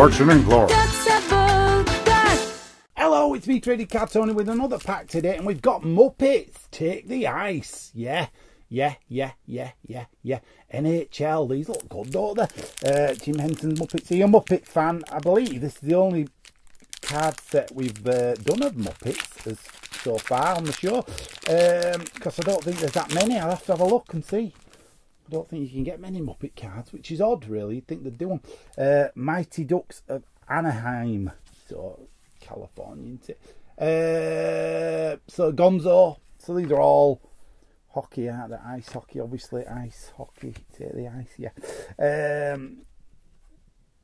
Action and glory. Hello, it's me, Trading Card Tony, with another pack today, and we've got Muppets. Take the ice. Yeah, yeah, yeah, yeah, yeah, yeah. NHL, these look good, don't they? Uh, Jim Henson Muppets. Are you a Muppet fan? I believe this is the only card set we've uh, done of Muppets as so far on the show. Because I don't think there's that many. I'll have to have a look and see. Don't think you can get many Muppet cards, which is odd, really. You'd think they'd do one. Uh, Mighty Ducks of Anaheim. So, California, isn't it? Uh, so, Gonzo. So, these are all hockey, aren't they? Ice hockey, obviously. Ice hockey. Take the ice, yeah. Um,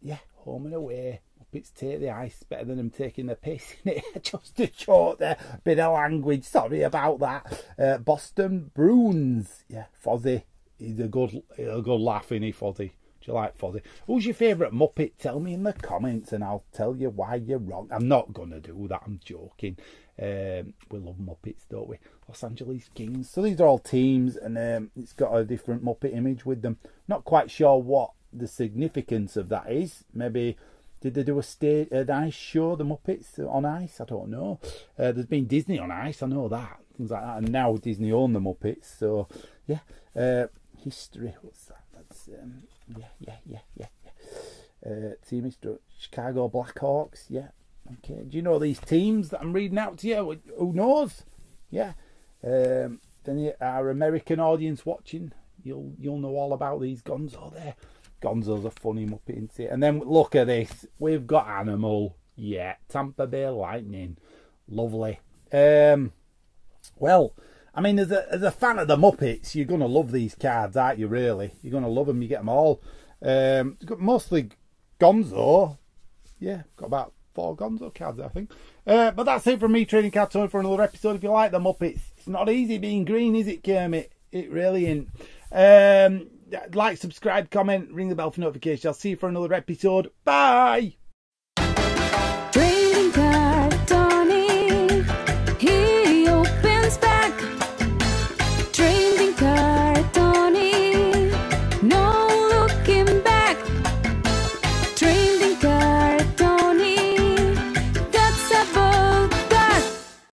yeah, home and away. Muppets take the ice better than them taking the piss in it. Just a short there. Bit of language. Sorry about that. Uh, Boston Bruins. Yeah, Fozzie. He's a good, a good laugh, is he, Fozzie? Do you like Fozzie? Who's your favourite Muppet? Tell me in the comments and I'll tell you why you're wrong. I'm not going to do that. I'm joking. Um, we love Muppets, don't we? Los Angeles Kings. So these are all teams and um, it's got a different Muppet image with them. Not quite sure what the significance of that is. Maybe did they do a stage, an ice show, the Muppets on ice? I don't know. Uh, there's been Disney on ice, I know that. Things like that. And now Disney own the Muppets. So, yeah. Uh, history, what's that? That's, um, yeah, yeah, yeah, yeah. yeah. Uh, team history, Chicago Blackhawks, yeah. Okay. Do you know these teams that I'm reading out to you? Who knows? Yeah. Um, then our American audience watching, you'll you'll know all about these Gonzo there. Gonzo's a funny muppet, isn't it? And then look at this. We've got Animal. Yeah. Tampa Bay Lightning. Lovely. Um, well, I mean, as a, as a fan of the Muppets, you're going to love these cards, aren't you, really? You're going to love them. You get them all. Um, mostly Gonzo. Yeah, got about four Gonzo cards, I think. Uh, but that's it from me, Trading Card Tony, for another episode. If you like the Muppets, it's not easy being green, is it, Kermit? It really ain't. Um, like, subscribe, comment, ring the bell for notifications. I'll see you for another episode. Bye!